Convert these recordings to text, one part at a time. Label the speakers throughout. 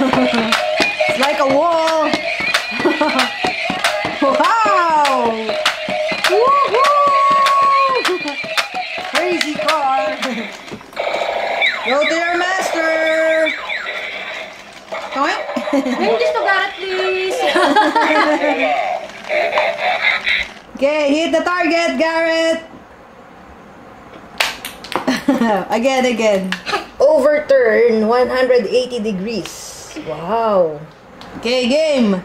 Speaker 1: it's like a wall. wow! Woohoo! Crazy car. Go to your master. Toink.
Speaker 2: Bring this to Garrett, please.
Speaker 1: okay, hit the target, Garrett. again, again. Overturn 180 degrees. Wow. Okay, game.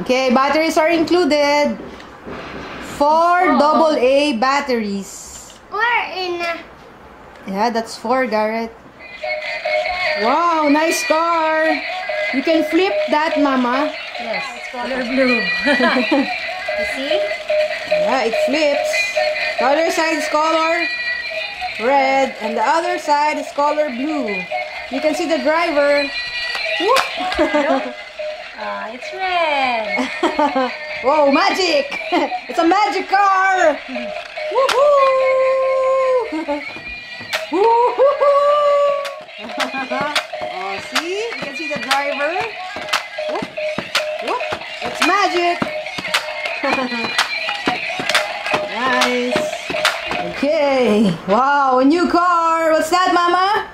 Speaker 1: okay, batteries are included. Four double A batteries.
Speaker 3: We're in.
Speaker 1: Yeah, that's four, Garrett. Wow, nice car. You can flip that, Mama.
Speaker 2: yes, it's color blue. you see?
Speaker 1: Yeah, it flips. The other side is color red, and the other side is color blue. You can see the driver. Whoop.
Speaker 2: Ah, it's red.
Speaker 1: Whoa, magic! It's a magic car! Woohoo! Woohoo! oh, see? You can see the driver. Whoop. Whoop. It's magic! nice. Okay. Wow, a new car. What's that, Mama?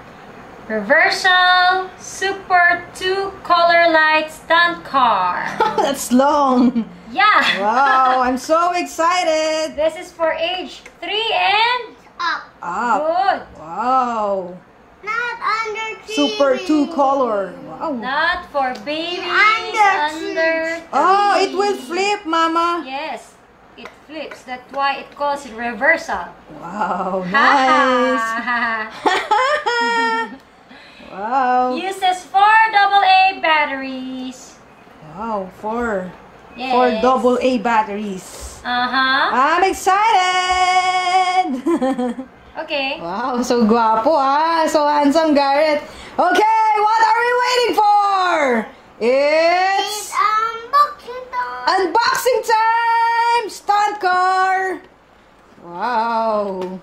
Speaker 2: Reversal Super 2 color light stunt car.
Speaker 1: Oh, that's long.
Speaker 2: Yeah.
Speaker 1: Wow, I'm so excited.
Speaker 2: This is for age 3 and
Speaker 3: Up.
Speaker 1: Up.
Speaker 2: good.
Speaker 1: Wow.
Speaker 3: Not under TV.
Speaker 1: Super 2 color. Wow.
Speaker 2: Not for babies
Speaker 3: Under
Speaker 2: under
Speaker 1: Oh,
Speaker 2: three.
Speaker 1: it will flip, Mama.
Speaker 2: Yes, it flips. That's why it calls it reversal.
Speaker 1: Wow, nice. wow.
Speaker 2: Uses four AA batteries.
Speaker 1: Wow, four.
Speaker 2: Yes.
Speaker 1: Four double A batteries.
Speaker 2: Uh-huh.
Speaker 1: I'm excited.
Speaker 2: Okay.
Speaker 1: wow, so guapo ah. So handsome, Garrett. Okay, what are we waiting for?
Speaker 3: It's
Speaker 1: Wow.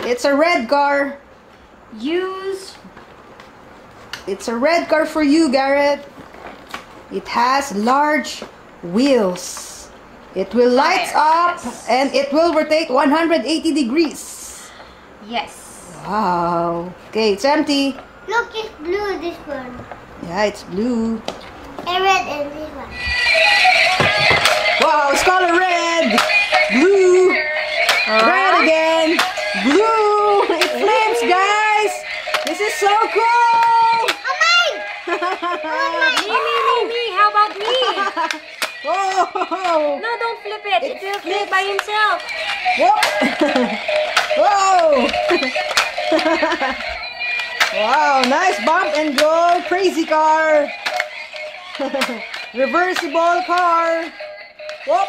Speaker 1: It's a red car.
Speaker 2: Use
Speaker 1: It's a red car for you, Garrett. It has large wheels. It will light
Speaker 2: Yes,
Speaker 1: up
Speaker 2: yes.
Speaker 1: and it will rotate 180 degrees.
Speaker 2: yes.
Speaker 1: Wow. Okay, it's empty.
Speaker 3: Look, it's blue, this one.
Speaker 1: Yeah, it's blue.
Speaker 3: And red and this one.
Speaker 1: Is so cool.
Speaker 3: Oh, mine!
Speaker 2: Me, me, me, me. How about me?
Speaker 1: Whoa.
Speaker 2: No, don't flip it. It
Speaker 1: It
Speaker 2: will flip by himself.
Speaker 1: Whoa! wow, nice bump and go. Crazy car. Reversible car. Whoop.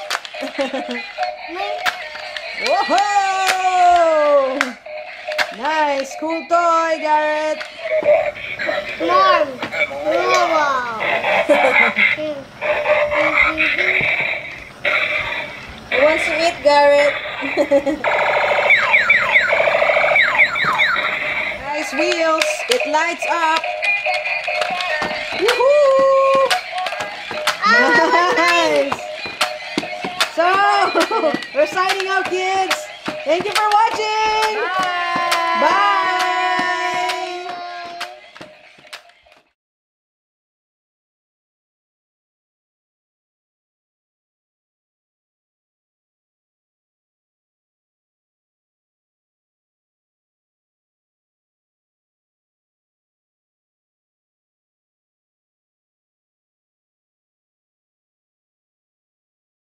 Speaker 1: Whoa! Nice, cool toy, Garrett.
Speaker 3: Mom. Wow.
Speaker 1: Who wants to eat, Garrett? nice wheels. It lights up. Woohoo! Nice. Ah, so, we're signing out, kids. Thank you for watching. Bye.